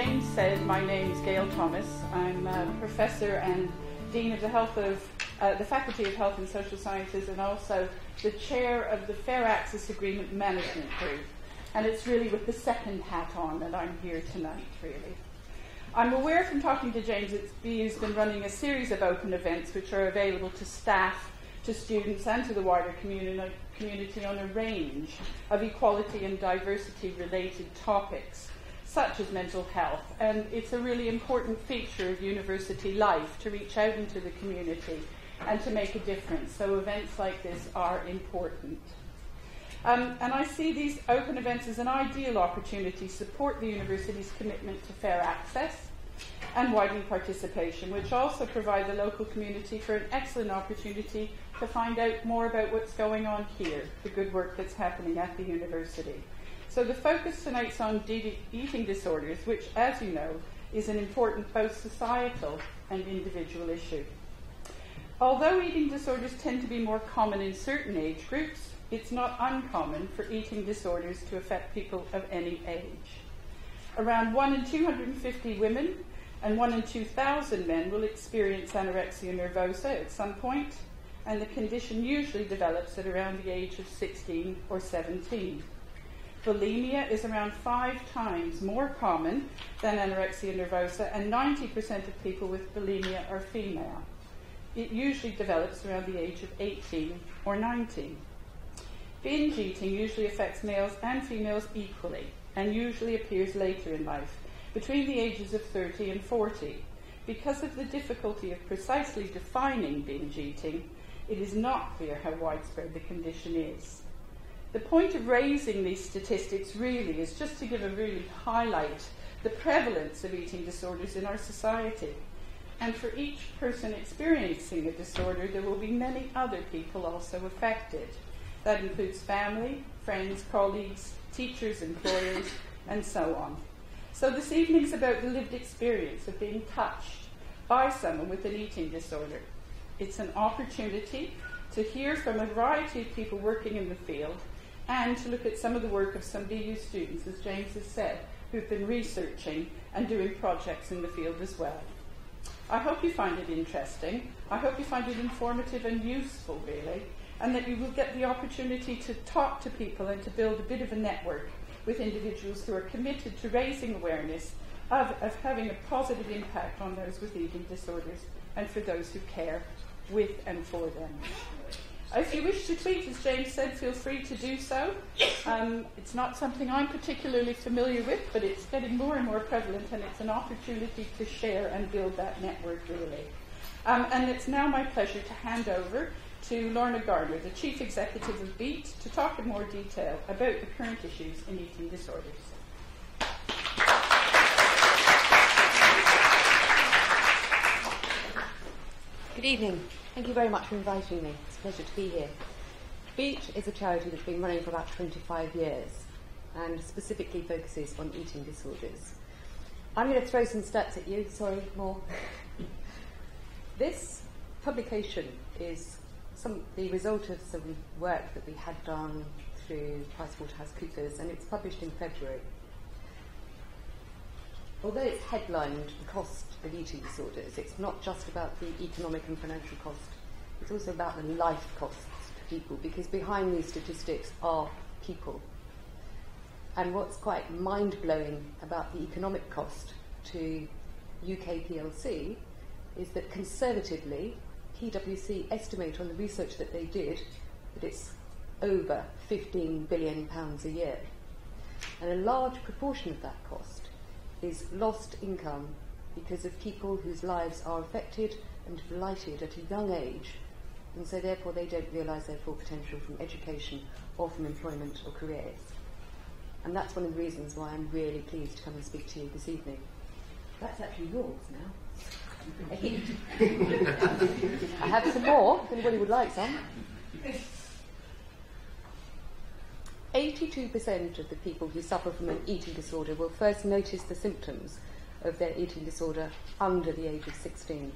James said, my name is Gail Thomas. I'm a professor and Dean of the Health of uh, the Faculty of Health and Social Sciences and also the chair of the Fair Access Agreement Management Group. And it's really with the second hat on that I'm here tonight, really. I'm aware from talking to James that has been running a series of open events which are available to staff, to students, and to the wider community, community on a range of equality and diversity related topics such as mental health. And it's a really important feature of university life to reach out into the community and to make a difference. So events like this are important. Um, and I see these open events as an ideal opportunity to support the university's commitment to fair access and widening participation, which also provide the local community for an excellent opportunity to find out more about what's going on here, the good work that's happening at the university. So the focus tonight is on eating disorders, which, as you know, is an important both societal and individual issue. Although eating disorders tend to be more common in certain age groups, it's not uncommon for eating disorders to affect people of any age. Around 1 in 250 women and 1 in 2,000 men will experience anorexia nervosa at some point, and the condition usually develops at around the age of 16 or 17. Bulimia is around five times more common than anorexia nervosa, and 90% of people with bulimia are female. It usually develops around the age of 18 or 19. Binge eating usually affects males and females equally and usually appears later in life, between the ages of 30 and 40. Because of the difficulty of precisely defining binge eating, it is not clear how widespread the condition is. The point of raising these statistics really is just to give a really highlight the prevalence of eating disorders in our society. And for each person experiencing a disorder, there will be many other people also affected. That includes family, friends, colleagues, teachers, employers, and so on. So this evening's about the lived experience of being touched by someone with an eating disorder. It's an opportunity to hear from a variety of people working in the field and to look at some of the work of some BU students, as James has said, who've been researching and doing projects in the field as well. I hope you find it interesting. I hope you find it informative and useful, really, and that you will get the opportunity to talk to people and to build a bit of a network with individuals who are committed to raising awareness of, of having a positive impact on those with eating disorders and for those who care with and for them. If you wish to tweet, as James said, feel free to do so. Um, it's not something I'm particularly familiar with, but it's getting more and more prevalent, and it's an opportunity to share and build that network, really. Um, and it's now my pleasure to hand over to Lorna Gardner, the Chief Executive of BEAT, to talk in more detail about the current issues in eating disorders. Good evening. Thank you very much for inviting me It's a pleasure to be here. Beat is a charity that's been running for about 25 years and specifically focuses on eating disorders. I'm going to throw some stats at you, sorry, more. this publication is some, the result of some work that we had done through PricewaterhouseCoopers and it's published in February. Although it's headlined the cost of eating disorders, it's not just about the economic and financial cost it's also about the life costs to people because behind these statistics are people. And what's quite mind blowing about the economic cost to UK PLC is that conservatively, PwC estimate on the research that they did that it's over 15 billion pounds a year. And a large proportion of that cost is lost income because of people whose lives are affected and blighted at a young age and so therefore they don't realise their full potential from education or from employment or careers. And that's one of the reasons why I'm really pleased to come and speak to you this evening. That's actually yours now. I have some more, if anybody would like some. 82% of the people who suffer from an eating disorder will first notice the symptoms of their eating disorder under the age of 16.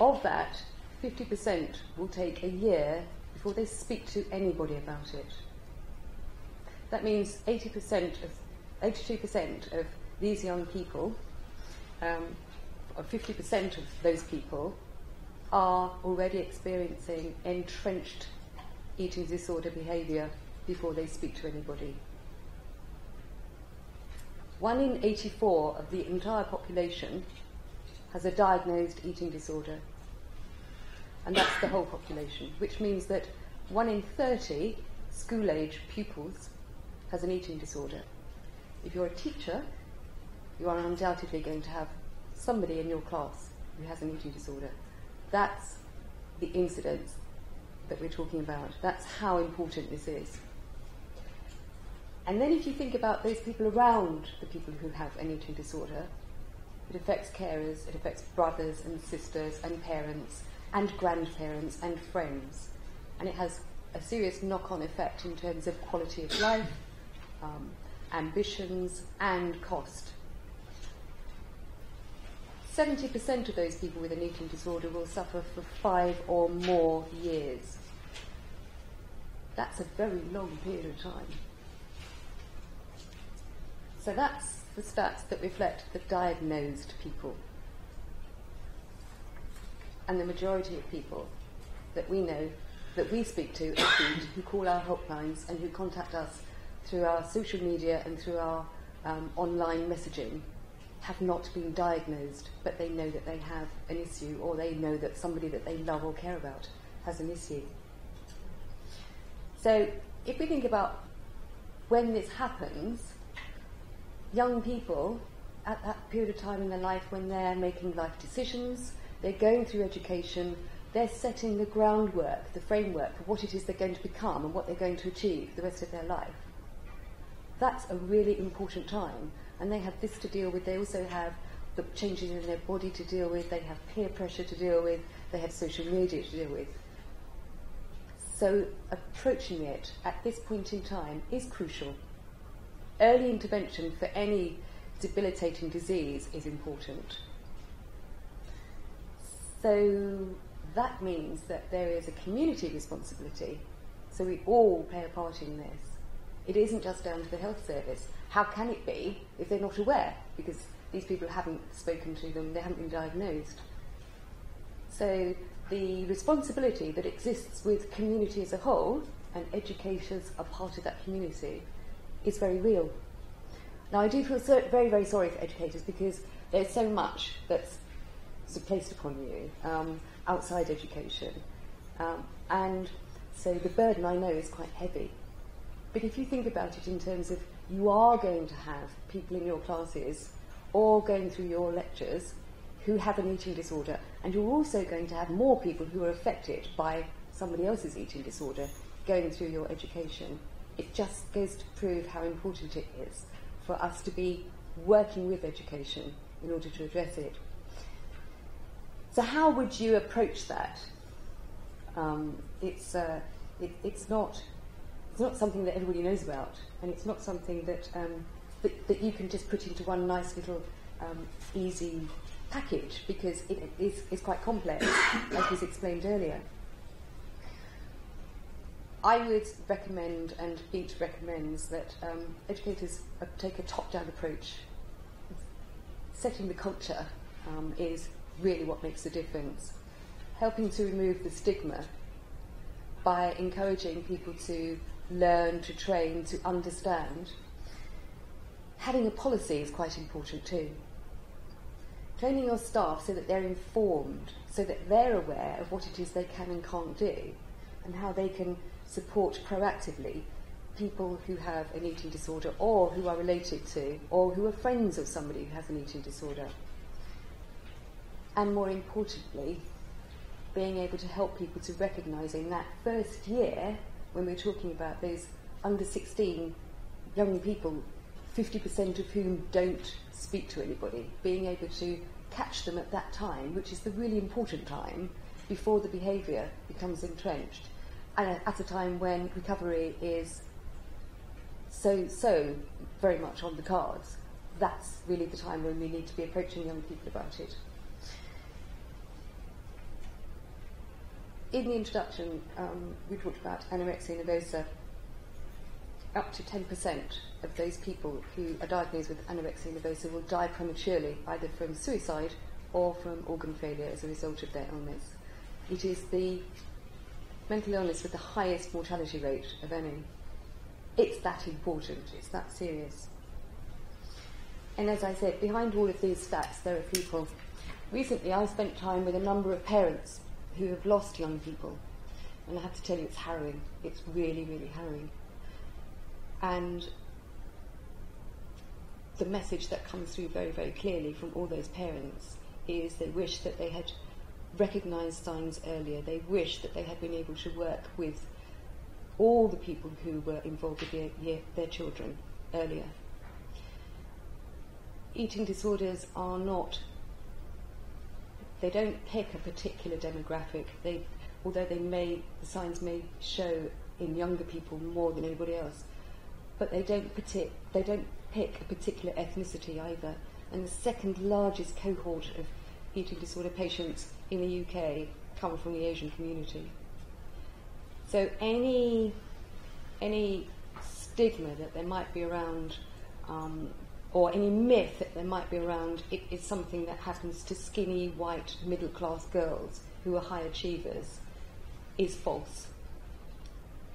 Of that, 50% will take a year before they speak to anybody about it. That means 80% of 82% of these young people, um, or 50% of those people, are already experiencing entrenched eating disorder behaviour before they speak to anybody. One in 84 of the entire population has a diagnosed eating disorder. And that's the whole population, which means that one in 30 school age pupils has an eating disorder. If you're a teacher, you are undoubtedly going to have somebody in your class who has an eating disorder. That's the incidence that we're talking about. That's how important this is. And then if you think about those people around the people who have an eating disorder, it affects carers, it affects brothers and sisters and parents and grandparents and friends. And it has a serious knock on effect in terms of quality of life, um, ambitions, and cost. 70% of those people with an eating disorder will suffer for five or more years. That's a very long period of time. So that's the stats that reflect the diagnosed people. And the majority of people that we know, that we speak to who call our helplines and who contact us through our social media and through our um, online messaging have not been diagnosed, but they know that they have an issue or they know that somebody that they love or care about has an issue. So if we think about when this happens, young people at that period of time in their life when they're making life decisions, they're going through education, they're setting the groundwork, the framework for what it is they're going to become and what they're going to achieve the rest of their life. That's a really important time and they have this to deal with. They also have the changes in their body to deal with. They have peer pressure to deal with. They have social media to deal with. So approaching it at this point in time is crucial. Early intervention for any debilitating disease is important. So that means that there is a community responsibility. So we all play a part in this. It isn't just down to the health service. How can it be if they're not aware? Because these people haven't spoken to them, they haven't been diagnosed. So the responsibility that exists with community as a whole, and educators are part of that community, is very real. Now, I do feel so, very, very sorry for educators because there's so much that's placed upon you um, outside education. Um, and so the burden I know is quite heavy. But if you think about it in terms of you are going to have people in your classes or going through your lectures who have an eating disorder, and you're also going to have more people who are affected by somebody else's eating disorder going through your education. It just goes to prove how important it is for us to be working with education in order to address it. So, how would you approach that? Um, it's, uh, it, it's not it's not something that everybody knows about, and it's not something that, um, that, that, you can just put into one nice little um, easy package because it is, quite complex, like was explained earlier. I would recommend, and Beat recommends, that um, educators take a top down approach. Setting the culture um, is really what makes the difference. Helping to remove the stigma by encouraging people to learn, to train, to understand. Having a policy is quite important too. Training your staff so that they're informed, so that they're aware of what it is they can and can't do, and how they can support proactively people who have an eating disorder or who are related to or who are friends of somebody who has an eating disorder. And more importantly, being able to help people to recognise in that first year when we're talking about those under 16 young people, 50% of whom don't speak to anybody, being able to catch them at that time, which is the really important time before the behaviour becomes entrenched, and at a time when recovery is so, so very much on the cards, that's really the time when we need to be approaching young people about it. In the introduction, um, we talked about anorexia nervosa. up to 10% of those people who are diagnosed with anorexia nervosa will die prematurely, either from suicide or from organ failure as a result of their illness. It is the mental illness with the highest mortality rate of any. It's that important, it's that serious. And as I said, behind all of these stats, there are people. Recently, I spent time with a number of parents who have lost young people. And I have to tell you, it's harrowing. It's really, really harrowing. And the message that comes through very, very clearly from all those parents is they wish that they had recognised signs earlier. They wish that they had been able to work with all the people who were involved with their, their children earlier. Eating disorders are not, they don't pick a particular demographic. They, although they may, the signs may show in younger people more than anybody else, but they don't, they don't pick a particular ethnicity either. And the second largest cohort of eating disorder patients in the UK come from the Asian community. So any any stigma that there might be around, um, or any myth that there might be around, it is something that happens to skinny white middle class girls who are high achievers, is false.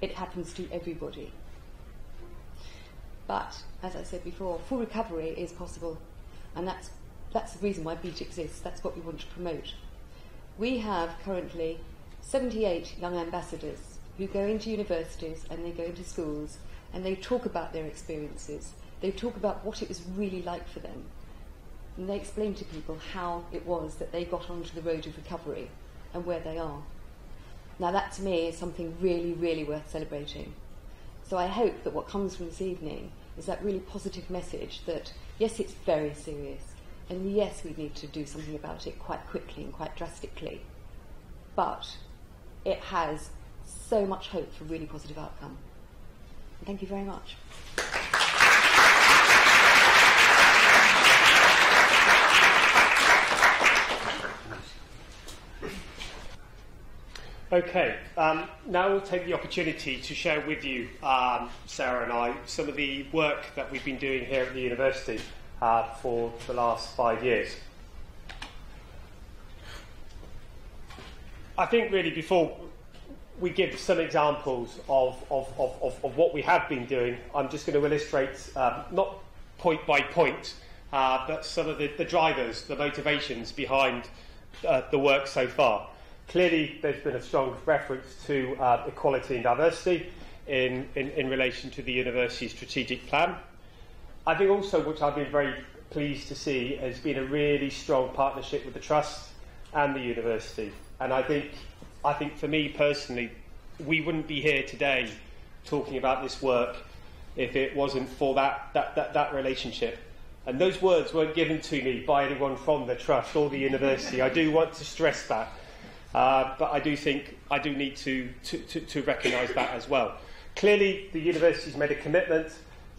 It happens to everybody. But, as I said before, full recovery is possible, and that's, that's the reason why Beat exists. That's what we want to promote. We have currently 78 young ambassadors who go into universities and they go into schools and they talk about their experiences. They talk about what it was really like for them. And they explain to people how it was that they got onto the road of recovery and where they are. Now, that to me is something really, really worth celebrating. So I hope that what comes from this evening is that really positive message that yes, it's very serious, and yes, we need to do something about it quite quickly and quite drastically, but it has so much hope for really positive outcome. Thank you very much. Okay, um, now we'll take the opportunity to share with you, um, Sarah and I, some of the work that we've been doing here at the university uh, for the last five years. I think really before we give some examples of, of, of, of, what we have been doing, I'm just going to illustrate, um, not point by point, uh, but some of the, the drivers, the motivations behind uh, the work so far. Clearly, there's been a strong reference to uh, equality and diversity in, in, in relation to the university's strategic plan. I think also, which I've been very pleased to see, has been a really strong partnership with the Trust and the university. And I think, I think for me personally, we wouldn't be here today talking about this work if it wasn't for that, that, that, that relationship. And those words weren't given to me by anyone from the Trust or the university. I do want to stress that. Uh, but I do think I do need to, to, to, to recognise that as well. Clearly, the university's made a commitment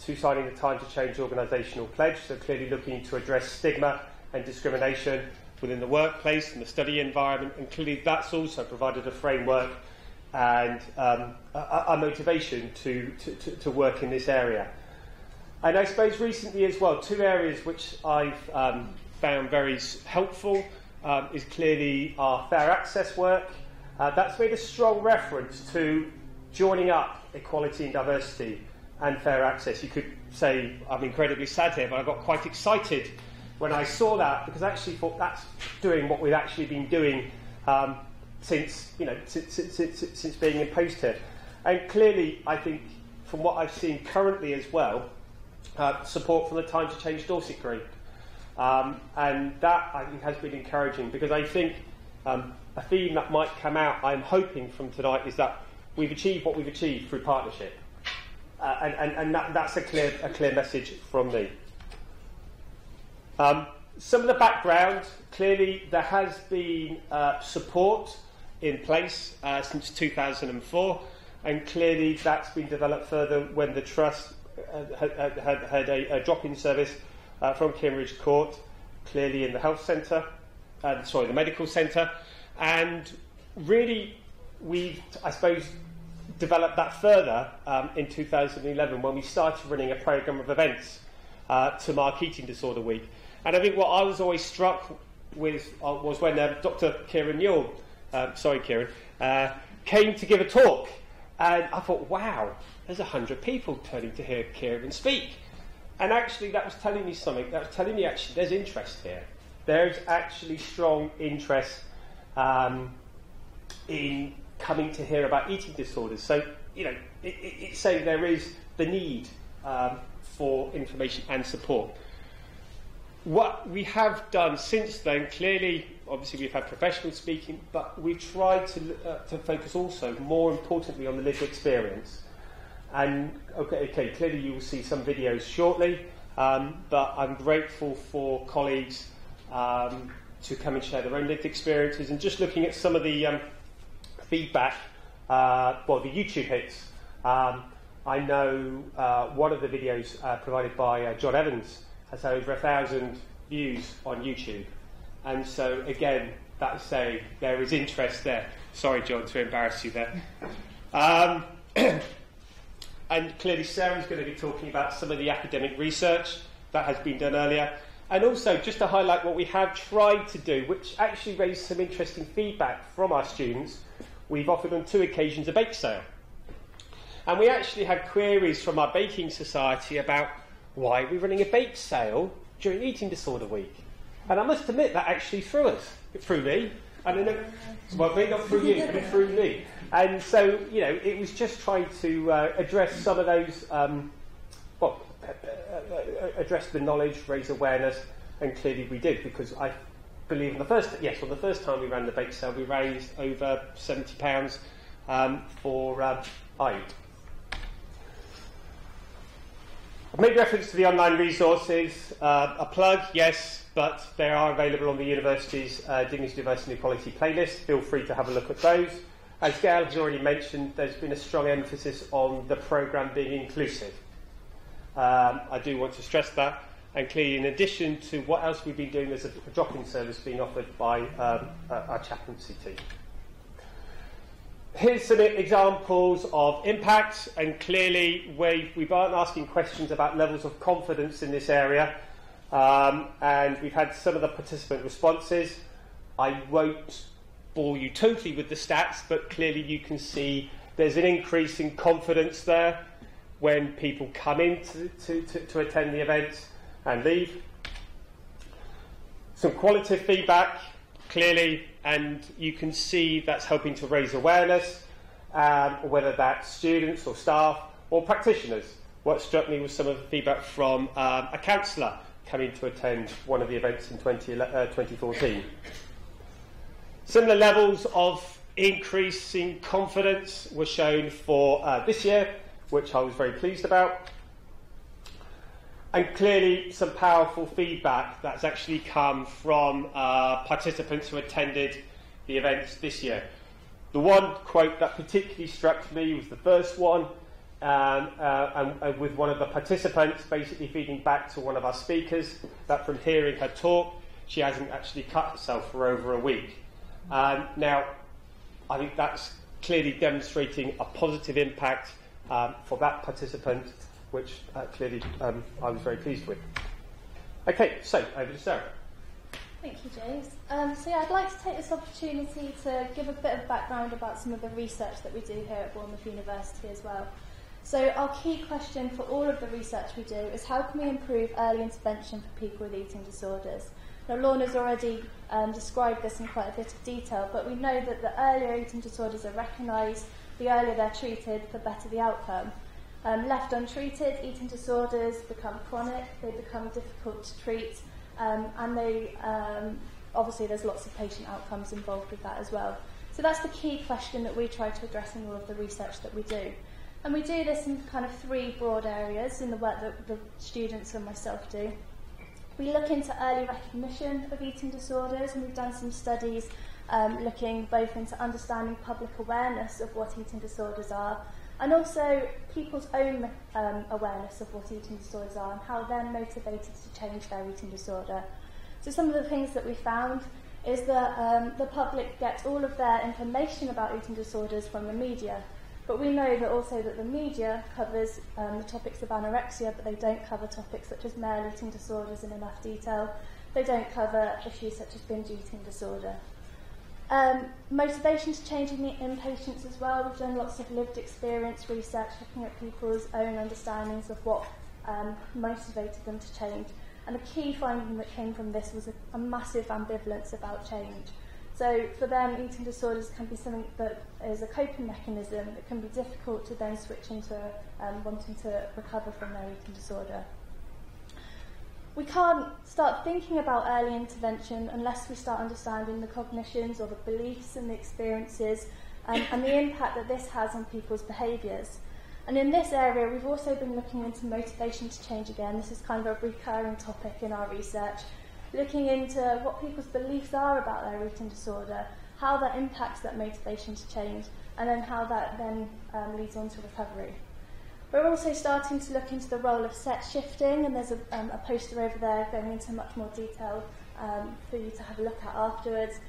to signing the Time to Change organisational pledge, so clearly looking to address stigma and discrimination within the workplace and the study environment, and clearly that's also provided a framework and um, a, a, motivation to, to, to, to, work in this area. And I suppose recently as well, two areas which I've um, found very helpful um, is clearly our fair access work. Uh, that's made a strong reference to joining up equality and diversity and fair access. You could say I'm incredibly sad here, but I got quite excited when I saw that because I actually thought that's doing what we've actually been doing um, since, you know, since, since, since, since being imposed here. And clearly, I think from what I've seen currently as well, uh, support from the Time to Change Dorset group. Um, and that, I think, has been encouraging because I think um, a theme that might come out, I'm hoping, from tonight is that we've achieved what we've achieved through partnership. Uh, and and, and that, that's a clear, a clear message from me. Um, some of the background clearly, there has been uh, support in place uh, since 2004, and clearly that's been developed further when the Trust uh, had, had, had a, a drop in service uh, from Cambridge Court, clearly in the health centre, uh, sorry, the medical centre, and really we've, I suppose, developed that further um, in 2011 when we started running a program of events uh, to mark Eating Disorder Week. And I think what I was always struck with uh, was when uh, Dr. Kieran Newell, uh, sorry Kieran, uh, came to give a talk. And I thought, wow, there's 100 people turning to hear Kieran speak. And actually, that was telling me something. That was telling me actually there's interest here. There's actually strong interest um, in coming to hear about eating disorders. So, you know, it, it, it's saying there is the need um, for information and support. What we have done since then, clearly, obviously, we've had professional speaking, but we've tried to, uh, to focus also, more importantly, on the lived experience. And okay, okay, clearly you will see some videos shortly, um, but I'm grateful for colleagues um, to come and share their own lived experiences. And just looking at some of the um, feedback, uh, well, the YouTube hits. Um, I know uh, one of the videos uh, provided by uh, John Evans has over a thousand views on YouTube. And so, again, that's saying there is interest there. Sorry, John, to embarrass you there. And clearly, Sarah's going to be talking about some of the academic research that has been done earlier. And also, just to highlight what we have tried to do, which actually raised some interesting feedback from our students, we've offered on two occasions a bake sale. And we actually had queries from our baking society about why we're we running a bake sale during Eating Disorder Week? And I must admit that actually threw us, through me. And I know, well, maybe not through you, but through me. And so, you know, it was just trying to uh, address some of those, um, well, uh, uh, uh, address the knowledge, raise awareness, and clearly we did because I believe on the first, yes, on the first time we ran the bake sale, we raised over £70 um, for uh. I've made reference to the online resources. Uh, a plug, yes, but they are available on the university's uh, Dignity, Diversity and Equality playlist. Feel free to have a look at those. As Gail has already mentioned, there's been a strong emphasis on the programme being inclusive. Um, I do want to stress that. And clearly, in addition to what else we've been doing, there's a, drop-in service being offered by um, our chaplaincy team here's some examples of impact, and clearly we've, we've been asking questions about levels of confidence in this area, um, and we've had some of the participant responses. I won't bore you totally with the stats, but clearly you can see there's an increase in confidence there when people come in to, to, to, to attend the event and leave. Some qualitative feedback, clearly and you can see that's helping to raise awareness, um, whether that's students or staff or practitioners. What struck me was some of the feedback from um, a counsellor coming to attend one of the events in 20, uh, 2014. Similar levels of increasing confidence were shown for uh, this year, which I was very pleased about and clearly some powerful feedback that's actually come from uh, participants who attended the events this year. The one quote that particularly struck me was the first one, um, uh, and, and with one of the participants basically feeding back to one of our speakers that from hearing her talk, she hasn't actually cut herself for over a week. Um, now, I think that's clearly demonstrating a positive impact um, for that participant which uh, clearly um, I was very pleased with. Okay, so over to Sarah. Thank you, James. Um, so yeah, I'd like to take this opportunity to give a bit of background about some of the research that we do here at Bournemouth University as well. So our key question for all of the research we do is how can we improve early intervention for people with eating disorders? Now, Lorna's already um, described this in quite a bit of detail, but we know that the earlier eating disorders are recognised, the earlier they're treated, the better the outcome. Um, left untreated, eating disorders become chronic, they become difficult to treat, um, and they um, obviously there's lots of patient outcomes involved with that as well. So that's the key question that we try to address in all of the research that we do. And we do this in kind of three broad areas in the work that the students and myself do. We look into early recognition of eating disorders and we've done some studies um, looking both into understanding public awareness of what eating disorders are and also people's own um, awareness of what eating disorders are and how they're motivated to change their eating disorder. So some of the things that we found is that um, the public gets all of their information about eating disorders from the media. But we know that also that the media covers um, the topics of anorexia, but they don't cover topics such as male eating disorders in enough detail. They don't cover issues such as binge eating disorder. Um, motivation to changing the inpatients as well. We've done lots of lived experience research looking at people's own understandings of what um, motivated them to change. And the key finding that came from this was a, a massive ambivalence about change. So for them, eating disorders can be something that is a coping mechanism that can be difficult to then switch into um, wanting to recover from their eating disorder. We can't start thinking about early intervention unless we start understanding the cognitions or the beliefs and the experiences um, and the impact that this has on people's behaviours. And in this area, we've also been looking into motivation to change again. This is kind of a recurring topic in our research, looking into what people's beliefs are about their eating disorder, how that impacts that motivation to change, and then how that then um, leads on to recovery. We're also starting to look into the role of set shifting, and there's a, um, a poster over there going into much more detail um, for you to have a look at afterwards.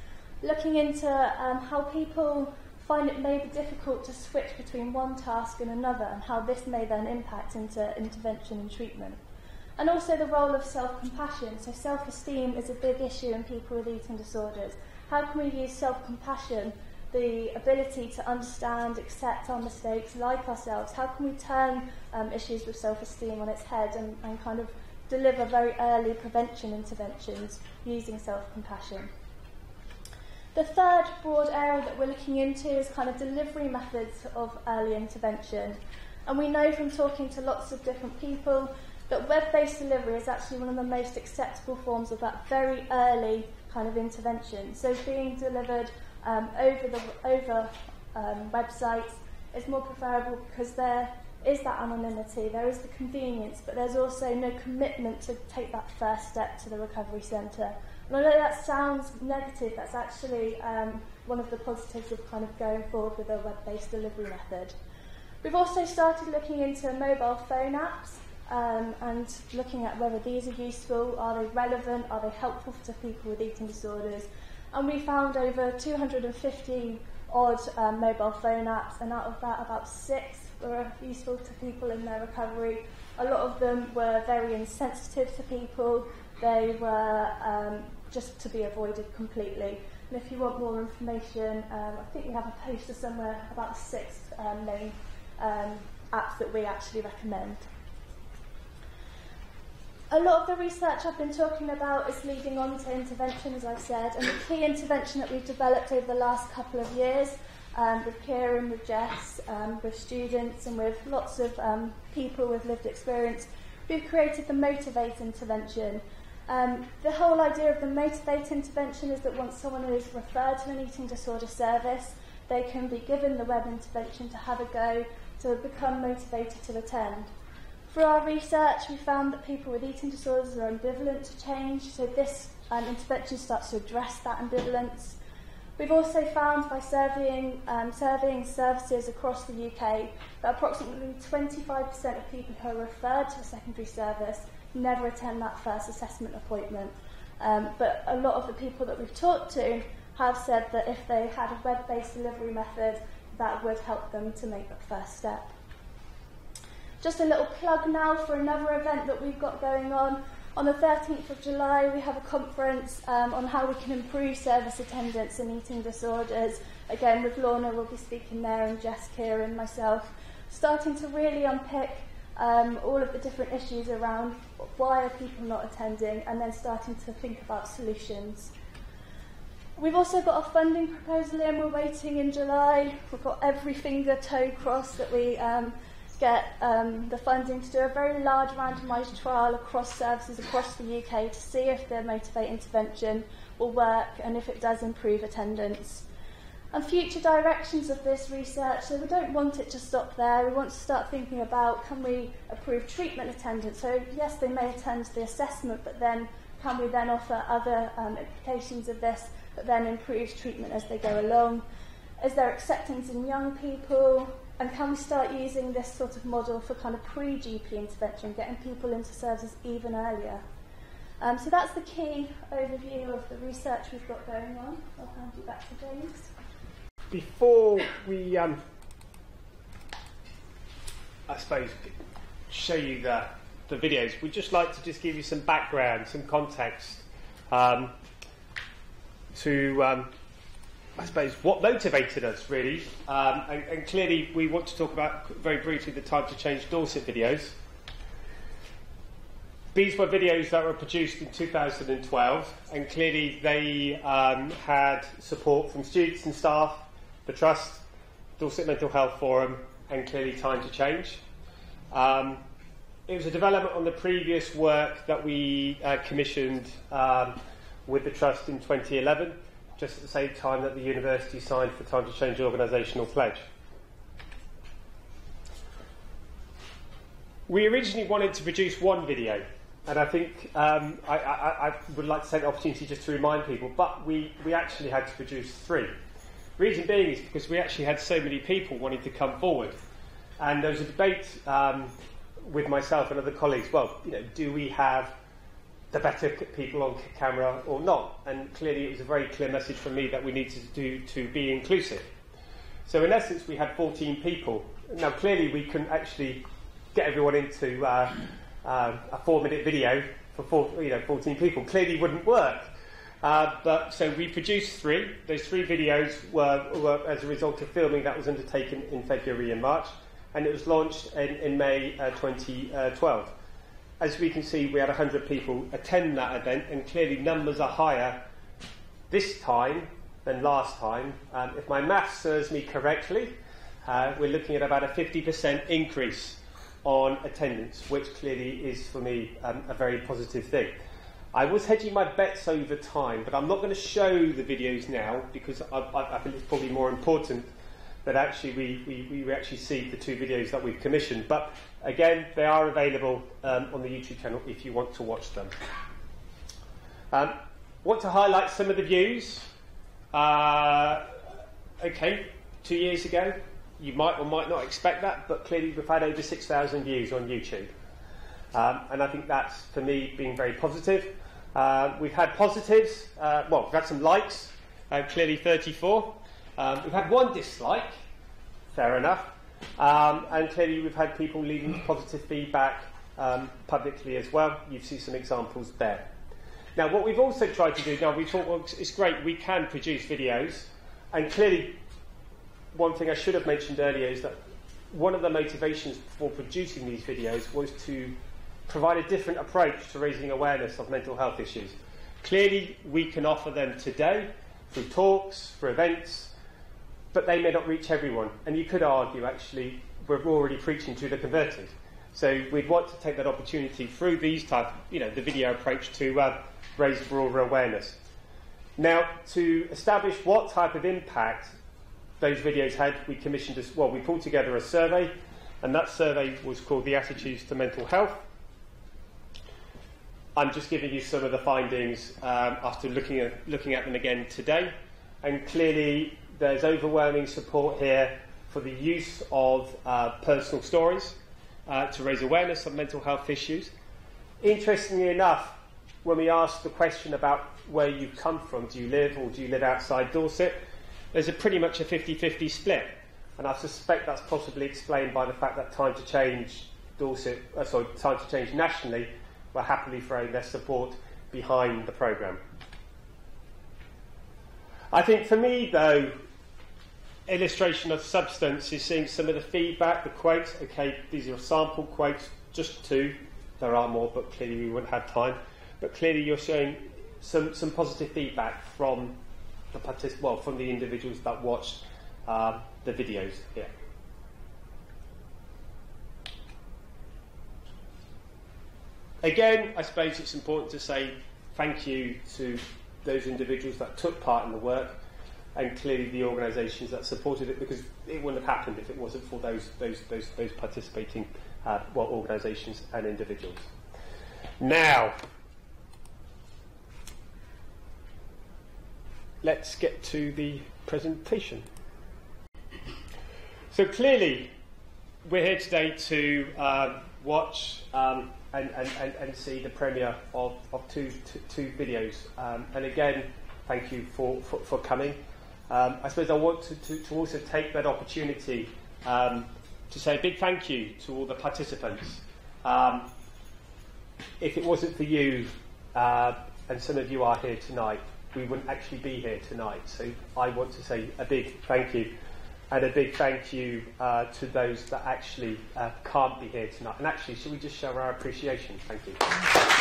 Looking into um, how people find it may be difficult to switch between one task and another, and how this may then impact into intervention and treatment. And also the role of self-compassion. So self-esteem is a big issue in people with eating disorders. How can we use self-compassion the ability to understand, accept our mistakes, like ourselves? How can we turn um, issues with self-esteem on its head and, and kind of deliver very early prevention interventions using self-compassion? The third broad area that we're looking into is kind of delivery methods of early intervention. And we know from talking to lots of different people that web-based delivery is actually one of the most acceptable forms of that very early kind of intervention. So being delivered um, over the over um, websites is more preferable because there is that anonymity, there is the convenience, but there's also no commitment to take that first step to the recovery centre. And although that sounds negative, that's actually um, one of the positives of kind of going forward with a web-based delivery method. We've also started looking into mobile phone apps um, and looking at whether these are useful, are they relevant, are they helpful to people with eating disorders. And we found over 250 odd um, mobile phone apps, and out of that, about six were useful to people in their recovery. A lot of them were very insensitive to people. They were um, just to be avoided completely. And if you want more information, um, I think we have a poster somewhere about six um, main um, apps that we actually recommend a lot of the research I've been talking about is leading on to intervention, as I've said, and the key intervention that we've developed over the last couple of years um, with Kieran, with Jess, um, with students, and with lots of um, people with lived experience, we've created the Motivate intervention. Um, the whole idea of the Motivate intervention is that once someone is referred to an eating disorder service, they can be given the web intervention to have a go to become motivated to attend. Through our research, we found that people with eating disorders are ambivalent to change, so this um, intervention starts to address that ambivalence. We've also found by surveying, um, surveying services across the UK that approximately 25% of people who are referred to a secondary service never attend that first assessment appointment. Um, but a lot of the people that we've talked to have said that if they had a web-based delivery method, that would help them to make that first step. Just a little plug now for another event that we've got going on. On the 13th of July, we have a conference um, on how we can improve service attendance and eating disorders. Again, with Lorna, we'll be speaking there, and Jess, Kieran, myself, starting to really unpick um, all of the different issues around why are people not attending, and then starting to think about solutions. We've also got a funding proposal in, we're waiting in July. We've got every finger toe crossed that we um, get um, the funding to do a very large randomised trial across services across the UK to see if the Motivate intervention will work and if it does improve attendance. And future directions of this research, so we don't want it to stop there, we want to start thinking about can we improve treatment attendance. So yes, they may attend the assessment, but then can we then offer other um, implications of this that then improves treatment as they go along? Is there acceptance in young people? And can we start using this sort of model for kind of pre-GP intervention, getting people into services even earlier? Um, so that's the key overview of the research we've got going on. I'll hand you back to James. Before we um, I suppose, show you the, the videos, we'd just like to just give you some background, some context um, to, um, I suppose, what motivated us really. Um, and, and, clearly, we want to talk about very briefly the Time to Change Dorset videos. These were videos that were produced in 2012, and clearly they um, had support from students and staff, the Trust, Dorset Mental Health Forum, and clearly Time to Change. Um, it was a development on the previous work that we uh, commissioned um, with the Trust in 2011, just at the same time that the university signed for Time to Change organisational pledge. We originally wanted to produce one video, and I think um, I, I, I, would like to take the opportunity just to remind people, but we, we actually had to produce three. Reason being is because we actually had so many people wanting to come forward. And there was a debate um, with myself and other colleagues, well, you know, do we have the better people on camera or not? And clearly it was a very clear message from me that we needed to do to be inclusive. So in essence, we had 14 people. Now clearly we couldn't actually get everyone into uh, uh, a four-minute video for four, you know, 14 people. Clearly wouldn't work. Uh, but so we produced three. Those three videos were, were, as a result of filming that was undertaken in February and March and it was launched in, in May uh, 2012. As we can see, we had 100 people attend that event, and clearly numbers are higher this time than last time. Um, if my maths serves me correctly, uh, we're looking at about a 50% increase on attendance, which clearly is for me um, a very positive thing. I was hedging my bets over time, but I'm not going to show the videos now because I, I, I think it's probably more important that actually we, we, we actually see the two videos that we've commissioned. But again, they are available um, on the YouTube channel if you want to watch them. Um, want to highlight some of the views. Uh, okay, two years ago, you might or might not expect that, but clearly we've had over 6,000 views on YouTube. Um, and I think that's, for me, being very positive. Uh, we've had positives, uh, well, we've had some likes, uh, clearly 34. Um, we've had one dislike, fair enough, um, and clearly we've had people leaving positive feedback um, publicly as well. You see some examples there. Now, what we've also tried to do, now we thought, well, it's great, we can produce videos, and clearly, one thing I should have mentioned earlier is that one of the motivations for producing these videos was to provide a different approach to raising awareness of mental health issues. Clearly, we can offer them today through talks, through events, but they may not reach everyone. And you could argue, actually, we're already preaching to the converted. So we'd want to take that opportunity through these type, you know, the video approach to uh, raise broader awareness. Now, to establish what type of impact those videos had, we commissioned, as well, we pulled together a survey, and that survey was called the Attitudes to Mental Health. I'm just giving you some of the findings um, after looking at, looking at them again today. And clearly, there's overwhelming support here for the use of uh, personal stories uh, to raise awareness of mental health issues. Interestingly enough, when we ask the question about where you've come from, do you live or do you live outside Dorset, there's a pretty much a 50 50 split. And I suspect that's possibly explained by the fact that Time to Change Dorset, uh, sorry, Time to Change nationally were happily throwing their support behind the programme. I think for me, though, illustration of substance is seeing some of the feedback, the quotes. Okay, these are sample quotes, just two. There are more, but clearly we wouldn't have time. But clearly you're showing some, some positive feedback from the partic- well, from the individuals that watched uh, the videos here. Again, I suppose it's important to say thank you to those individuals that took part in the work and clearly the organisations that supported it because it wouldn't have happened if it wasn't for those, those, those, those participating uh, well, organisations and individuals. Now, let's get to the presentation. So clearly, we're here today to um, watch um, and, and, and, and, see the premiere of, of two, two, two videos. Um, and again, thank you for, for, for coming. Um, I suppose I want to, to, to, also take that opportunity um, to say a big thank you to all the participants. Um, if it wasn't for you, uh, and some of you are here tonight, we wouldn't actually be here tonight. So I want to say a big thank you. And a big thank you uh, to those that actually uh, can't be here tonight. And actually, should we just show our appreciation? Thank you.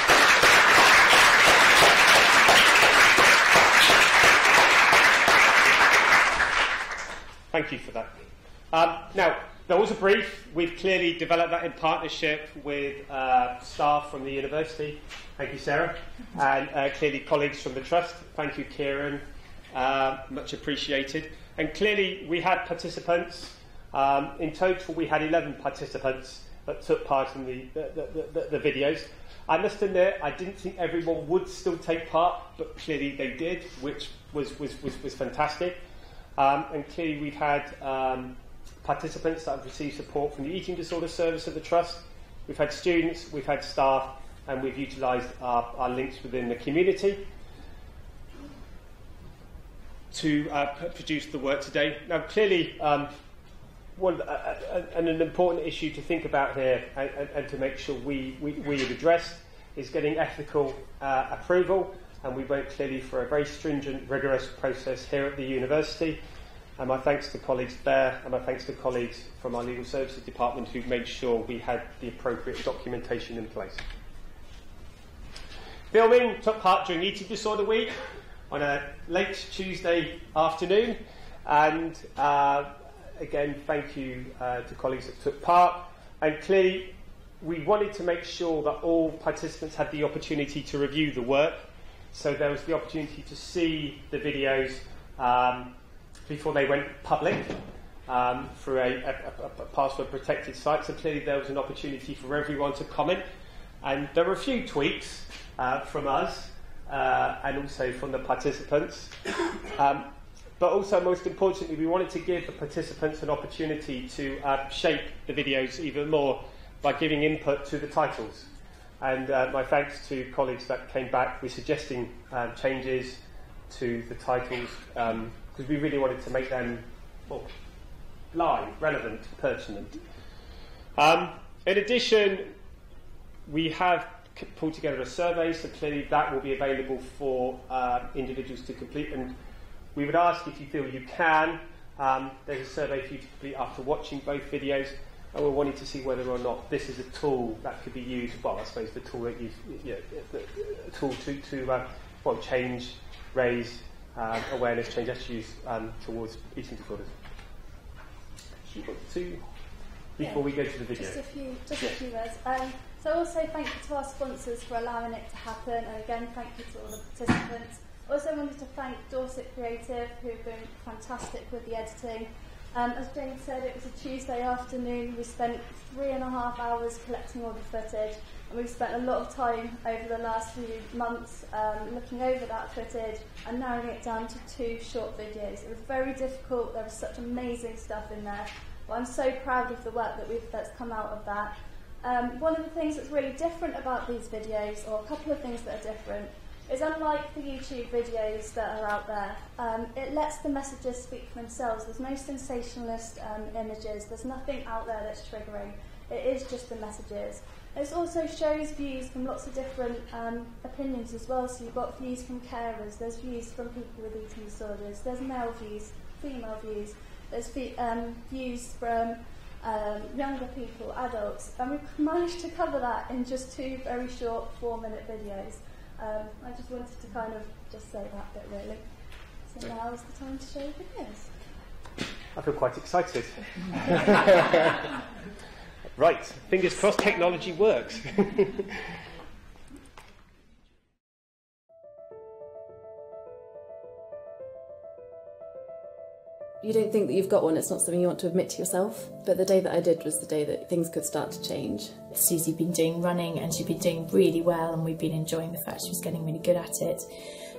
Thank you for that. Um, now, there was a brief. We've clearly developed that in partnership with uh, staff from the university. Thank you, Sarah. And uh, clearly colleagues from the Trust. Thank you, Kieran. Uh, much appreciated. And clearly we had participants. Um, in total, we had 11 participants that took part in the, the, the, the, the videos. I must admit, I didn't think everyone would still take part, but clearly they did, which was, was, was, was fantastic. Um, and clearly we've had um, participants that have received support from the Eating Disorder Service of the Trust. We've had students, we've had staff, and we've utilised our, our links within the community to uh, produce the work today. Now, clearly, um, one, uh, and an important issue to think about here and, and, and to make sure we, we, we have addressed is getting ethical uh, approval and we went clearly for a very stringent, rigorous process here at the university. And my thanks to colleagues there, and my thanks to colleagues from our legal services department who made sure we had the appropriate documentation in place. Filming took part during Eating Disorder Week on a late Tuesday afternoon, and uh, again, thank you uh, to colleagues that took part. And clearly, we wanted to make sure that all participants had the opportunity to review the work so there was the opportunity to see the videos um, before they went public um, through a, a, a password protected site. So clearly there was an opportunity for everyone to comment. And there were a few tweaks uh, from us uh, and also from the participants. Um, but also, most importantly, we wanted to give the participants an opportunity to uh, shape the videos even more by giving input to the titles. And uh, my thanks to colleagues that came back with suggesting um, changes to the titles because um, we really wanted to make them live, relevant, pertinent. Um, in addition, we have pulled together a survey, so clearly that will be available for uh, individuals to complete. And we would ask if you feel you can, um, there's a survey for you to complete after watching both videos and we're wanting to see whether or not this is a tool that could be used. Well, I suppose the tool that you, you know, the tool to to uh, well change, raise um, awareness, change attitudes um, towards eating disorders. You want to before yeah, we go to the video. Just a few, just yeah. a few words. Um, so also thank you to our sponsors for allowing it to happen, and again thank you to all the participants. Also wanted to thank Dorset Creative, who have been fantastic with the editing. Um, as Jane said, it was a Tuesday afternoon. We spent three and a half hours collecting all the footage, and we've spent a lot of time over the last few months um, looking over that footage and narrowing it down to two short videos. It was very difficult. There was such amazing stuff in there, but I'm so proud of the work that we've that's come out of that. Um, one of the things that's really different about these videos, or a couple of things that are different, is unlike the YouTube videos that are out there. Um, it lets the messages speak for themselves. There's no sensationalist um, images. There's nothing out there that's triggering. It is just the messages. It also shows views from lots of different um, opinions as well. So you've got views from carers, there's views from people with eating disorders, there's male views, female views, there's um, views from um, younger people, adults, and we've managed to cover that in just two very short four-minute videos. Um, I just wanted to kind of just say that bit really. So now is the time to show you the videos. I feel quite excited. right, fingers crossed technology works. you don't think that you've got one, it's not something you want to admit to yourself. But the day that I did was the day that things could start to change. Susie has been doing running and she's been doing really well, and we've been enjoying the fact she was getting really good at it.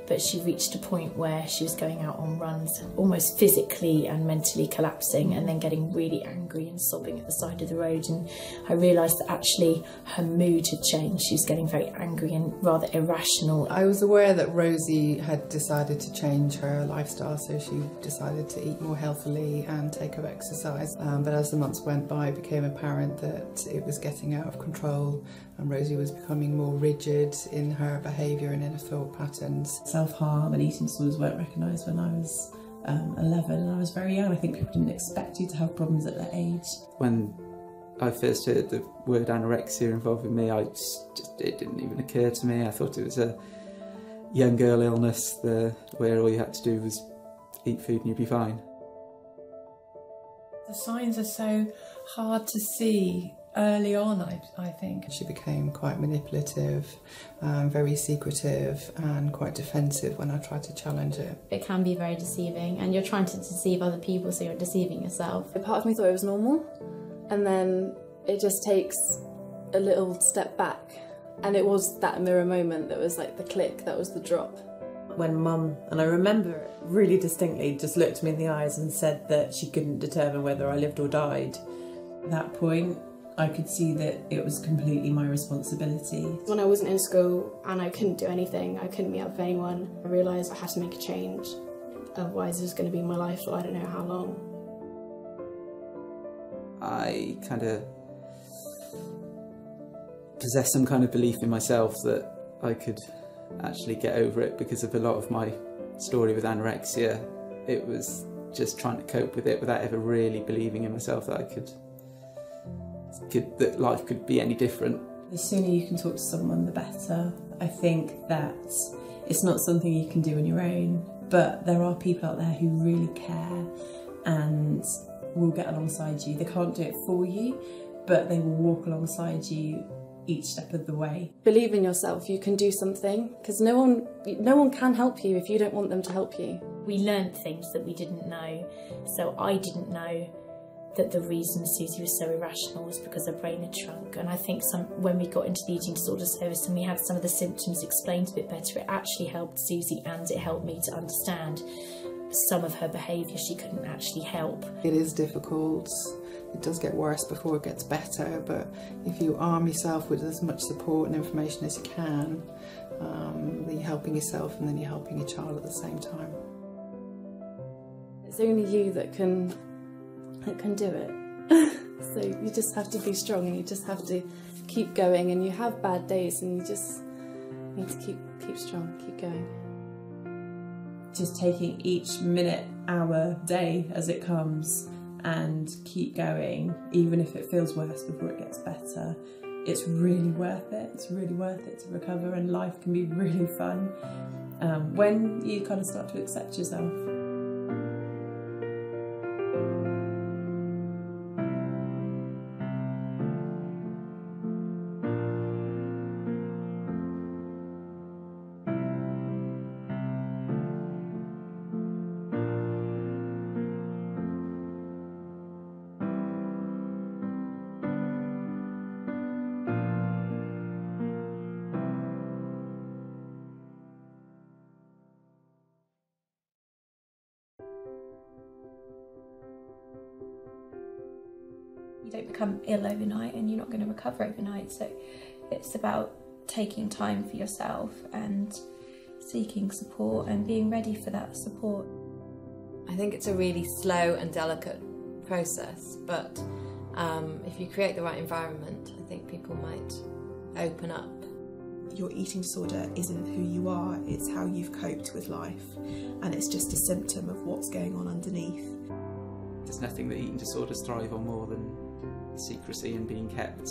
But she reached a point where she was going out on runs, almost physically and mentally collapsing, and then getting really angry and sobbing at the side of the road. And I realised that actually her mood had changed. She was getting very angry and rather irrational. I was aware that Rosie had decided to change her lifestyle, so she decided to eat more healthily and take up exercise. Um, but as the months went by, it became apparent that it was getting out of control and Rosie was becoming more rigid in her behaviour and in her thought patterns. Self-harm and eating disorders weren't recognised when I was um, 11 and I was very young. I think people didn't expect you to have problems at that age. When I first heard the word anorexia involving me, I just, just it didn't even occur to me. I thought it was a young girl illness the, where all you had to do was eat food and you'd be fine. The signs are so hard to see early on, I, I think. She became quite manipulative, um, very secretive, and quite defensive when I tried to challenge it. It can be very deceiving, and you're trying to deceive other people, so you're deceiving yourself. A part of me thought it was normal, and then it just takes a little step back. And it was that mirror moment that was like the click, that was the drop. When mum, and I remember it really distinctly, just looked me in the eyes and said that she couldn't determine whether I lived or died. At that point, I could see that it was completely my responsibility. When I wasn't in school and I couldn't do anything, I couldn't meet up with anyone, I realised I had to make a change. Otherwise, it was going to be my life for I don't know how long. I kind of possess some kind of belief in myself that I could actually get over it because of a lot of my story with anorexia. It was just trying to cope with it without ever really believing in myself that I could could, that life could be any different. The sooner you can talk to someone, the better. I think that it's not something you can do on your own, but there are people out there who really care and will get alongside you. They can't do it for you, but they will walk alongside you each step of the way. Believe in yourself. You can do something because no one, no one can help you if you don't want them to help you. We learned things that we didn't know, so I didn't know that the reason Susie was so irrational was because her brain had shrunk. And I think some when we got into the eating disorder service and we had some of the symptoms explained a bit better, it actually helped Susie and it helped me to understand some of her behaviour she couldn't actually help. It is difficult. It does get worse before it gets better, but if you arm yourself with as much support and information as you can, um, then you're helping yourself and then you're helping your child at the same time. It's only you that can that can do it. so you just have to be strong and you just have to keep going and you have bad days and you just need to keep keep strong, keep going. Just taking each minute, hour, day as it comes and keep going, even if it feels worse before it gets better. It's really worth it. It's really worth it to recover, and life can be really fun um, when you kind of start to accept yourself. Don't become ill overnight and you're not going to recover overnight. So it's about taking time for yourself and seeking support and being ready for that support. I think it's a really slow and delicate process, but um, if you create the right environment, I think people might open up. Your eating disorder isn't who you are, it's how you've coped with life, and it's just a symptom of what's going on underneath. There's nothing that eating disorders thrive on more than secrecy and being kept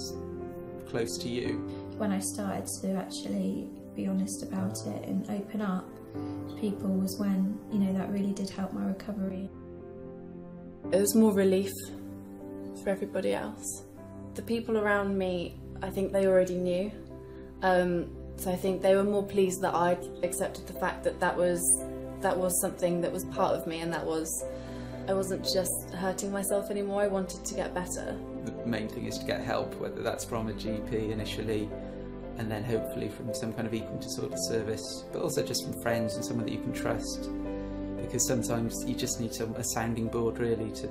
close to you. When I started to actually be honest about it and open up, people was when, you know, that really did help my recovery. It was more relief for everybody else. The people around me, I think they already knew. Um, so I think they were more pleased that I accepted the fact that that was that was something that was part of me and that was I wasn't just hurting myself anymore, I wanted to get better. The main thing is to get help, whether that's from a GP initially and then hopefully from some kind of eating disorder service, but also just from friends and someone that you can trust. Because sometimes you just need some, a sounding board really to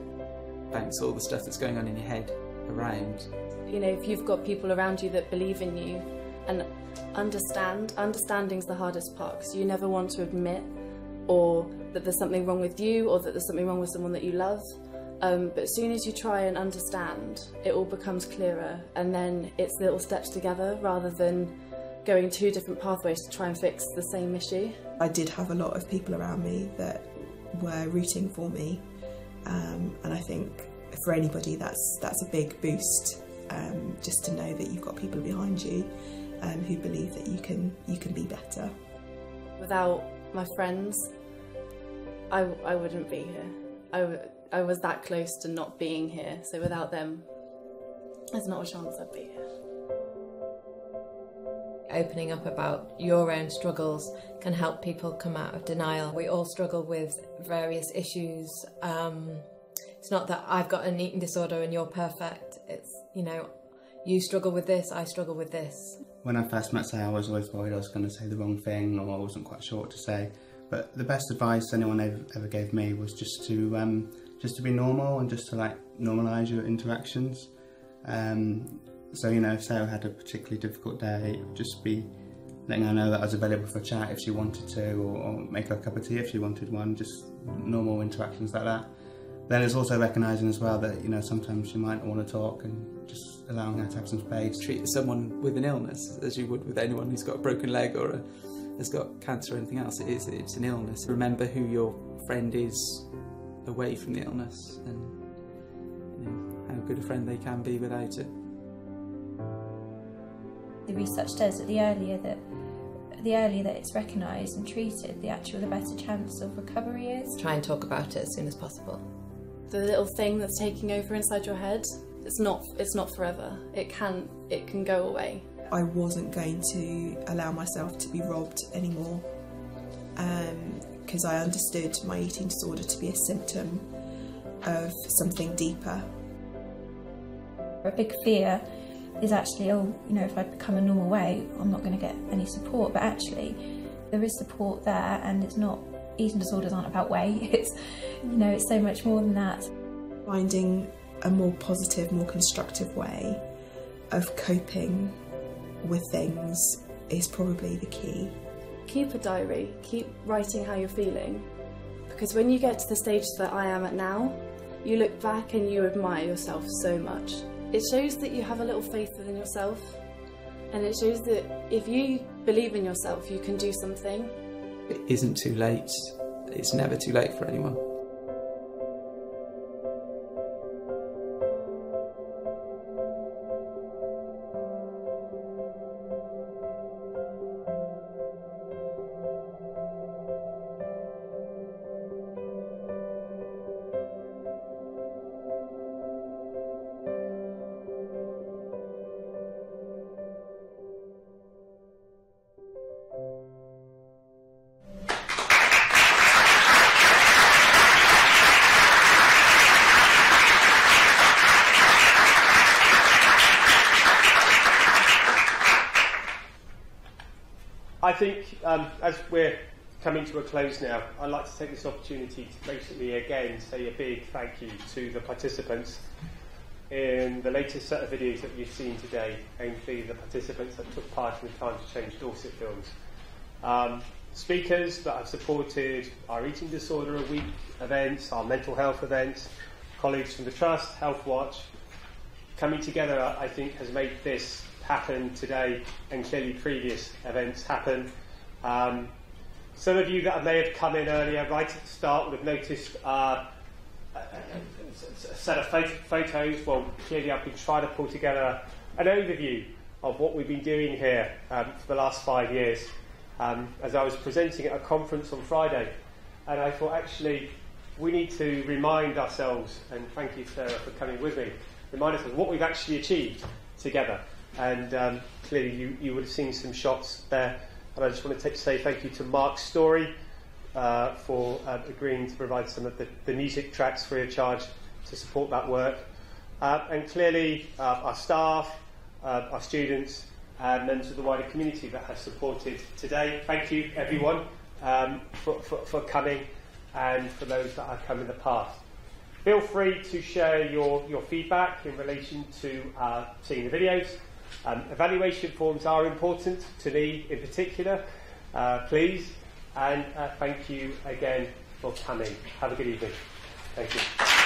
bounce all the stuff that's going on in your head around. You know, if you've got people around you that believe in you and understand, understanding's the hardest part because you never want to admit or that there's something wrong with you or that there's something wrong with someone that you love. Um, but as soon as you try and understand, it all becomes clearer, and then it's little steps together rather than going two different pathways to try and fix the same issue. I did have a lot of people around me that were rooting for me, um, and I think for anybody that's that's a big boost. Um, just to know that you've got people behind you um, who believe that you can you can be better. Without my friends, I, I wouldn't be here. I, w- I was that close to not being here, so without them, there's not a chance I'd be here. Opening up about your own struggles can help people come out of denial. We all struggle with various issues. Um, it's not that I've got an eating disorder and you're perfect. It's, you know, you struggle with this, I struggle with this. When I first met Say, I was always worried I was going to say the wrong thing or I wasn't quite sure what to say. But the best advice anyone ever, ever gave me was just to um, just to be normal and just to like normalise your interactions. Um, so you know, if Sarah had a particularly difficult day, just be letting her know that I was available for chat if she wanted to, or, or make her a cup of tea if she wanted one. Just normal interactions like that. Then it's also recognising as well that you know sometimes she might not want to talk and just allowing her to have some space. Treat someone with an illness as you would with anyone who's got a broken leg or a, has got cancer or anything else. It is it's an illness. Remember who your friend is away from the illness and you know, how good a friend they can be without it. The research says that the earlier that the earlier that it's recognised and treated, the actual the better chance of recovery is. Try and talk about it as soon as possible. The little thing that's taking over inside your head, it's not it's not forever. It can it can go away. I wasn't going to allow myself to be robbed anymore um, because I understood my eating disorder to be a symptom of something deeper. A big fear is actually, oh, you know, if I become a normal weight, I'm not going to get any support. But actually, there is support there, and it's not. Eating disorders aren't about weight. It's, you know, it's so much more than that. Finding a more positive, more constructive way of coping with things is probably the key. Keep a diary, keep writing how you're feeling. Because when you get to the stage that I am at now, you look back and you admire yourself so much. It shows that you have a little faith within yourself, and it shows that if you believe in yourself, you can do something. It isn't too late, it's never too late for anyone. Um, as we're coming to a close now, I'd like to take this opportunity to basically again say a big thank you to the participants in the latest set of videos that you've seen today, and clearly the participants that took part in the Time to Change Dorset films. Um, speakers that have supported our Eating Disorder a Week events, our mental health events, colleagues from the Trust, Health Watch, coming together, I think, has made this happen today and clearly previous events happen. Um, some of you that may have come in earlier, right at the start, would have noticed uh, a, a set of photos. Well, clearly I've been trying to pull together an overview of what we've been doing here um, for the last five years. Um, as I was presenting at a conference on Friday, and I thought actually we need to remind ourselves, and thank you Sarah for coming with me, remind us of what we've actually achieved together. And um, clearly, you, you would have seen some shots there. And I just want to say thank you to Mark Story uh, for uh, agreeing to provide some of the, the, music tracks free of charge to support that work. Uh, and clearly, uh, our staff, uh, our students, and members of the wider community that have supported today. Thank you, everyone, um, for, for, for coming and for those that have come in the past. Feel free to share your, your feedback in relation to uh, seeing the videos. Um, evaluation forms are important to me in particular. Uh, please, and uh, thank you again for coming. Have a good evening. Thank you.